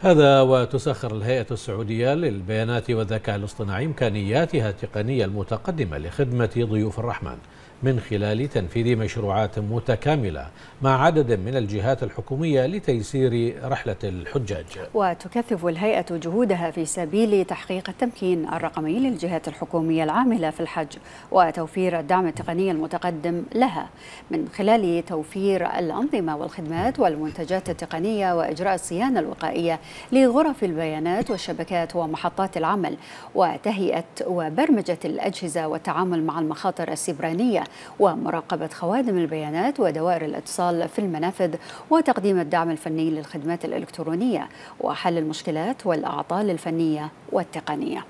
هذا وتسخر الهيئة السعودية للبيانات والذكاء الاصطناعي إمكانياتها التقنية المتقدمة لخدمة ضيوف الرحمن. من خلال تنفيذ مشروعات متكاملة مع عدد من الجهات الحكومية لتيسير رحلة الحجاج. وتكثف الهيئة جهودها في سبيل تحقيق التمكين الرقمي للجهات الحكومية العاملة في الحج وتوفير الدعم التقني المتقدم لها. من خلال توفير الأنظمة والخدمات والمنتجات التقنية وإجراء الصيانة الوقائية لغرف البيانات والشبكات ومحطات العمل وتهيئة وبرمجة الأجهزة والتعامل مع المخاطر السيبرانية ومراقبة خوادم البيانات ودوائر الاتصال في المنافذ وتقديم الدعم الفني للخدمات الإلكترونية وحل المشكلات والأعطال الفنية والتقنية.